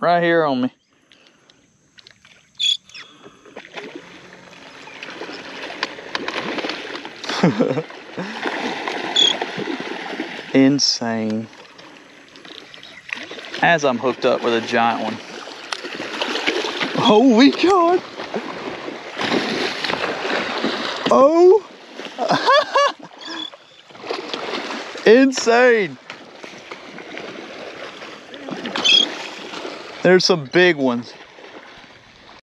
right here on me. Insane. As I'm hooked up with a giant one. Holy God! Oh! Insane! There's some big ones.